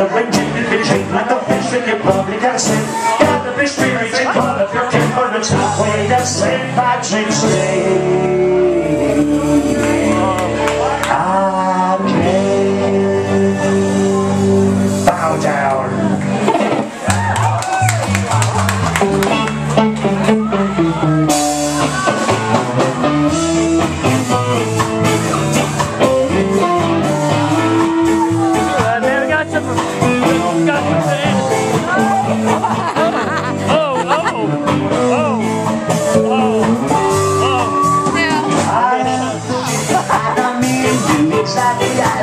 The wind in the vision, like the vision you probably got to sing. Got the mystery, reaching for the broken, but it's halfway to sleep, my dreams sleep.